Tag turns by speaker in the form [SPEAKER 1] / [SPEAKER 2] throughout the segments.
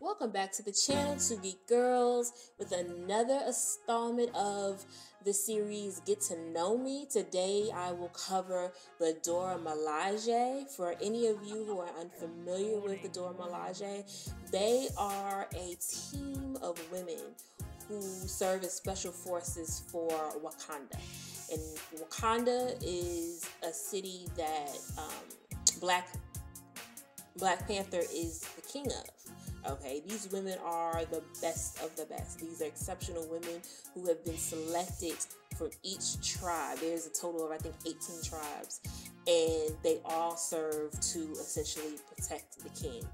[SPEAKER 1] Welcome back to the channel, Two Geek Girls, with another installment of the series Get to Know Me. Today I will cover the Dora Milaje. For any of you who are unfamiliar with the Dora Milaje, they are a team of women who serve as special forces for Wakanda and Wakanda is a city that um, Black Black Panther is the king of. Okay, these women are the best of the best. These are exceptional women who have been selected from each tribe. There's a total of, I think, 18 tribes, and they all serve to essentially protect the king.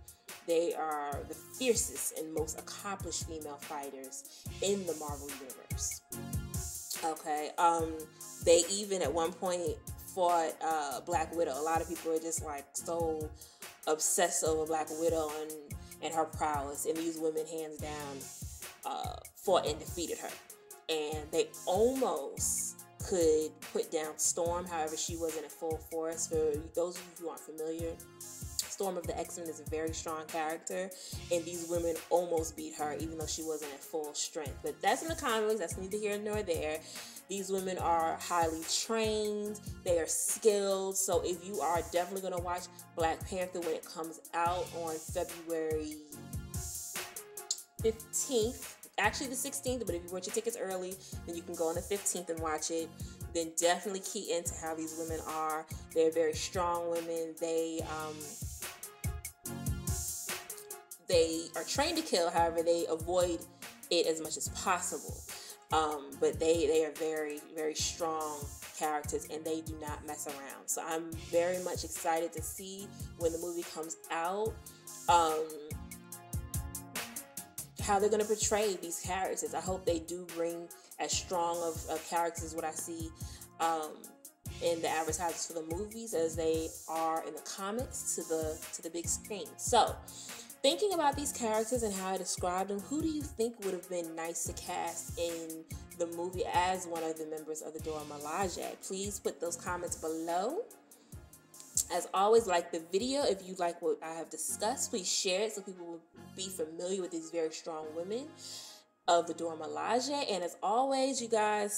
[SPEAKER 1] They are the fiercest and most accomplished female fighters in the Marvel Universe. Okay, um, they even at one point fought uh, Black Widow. A lot of people are just like so obsessed over Black Widow and, and her prowess, and these women, hands down, uh, fought and defeated her. And they almost could put down Storm, however, she wasn't at full force. For those of you who aren't familiar, Storm of the X Men is a very strong character, and these women almost beat her, even though she wasn't at full strength. But that's in the comics, that's neither here nor there. These women are highly trained, they are skilled. So if you are definitely going to watch Black Panther when it comes out on February 15th, actually the 16th, but if you bought your tickets early, then you can go on the 15th and watch it. Then definitely key into how these women are. They're very strong women. They um, they are trained to kill, however, they avoid it as much as possible. Um, but they they are very very strong characters and they do not mess around. So I'm very much excited to see when the movie comes out. Um, how they're going to portray these characters. I hope they do bring as strong of, of characters as what I see um, in the advertisements for the movies as they are in the comics to the to the big screen. So Thinking about these characters and how I described them, who do you think would have been nice to cast in the movie as one of the members of the Dora Milaje? Please put those comments below. As always, like the video. If you like what I have discussed, please share it so people will be familiar with these very strong women of the Dora Milaje. And as always, you guys,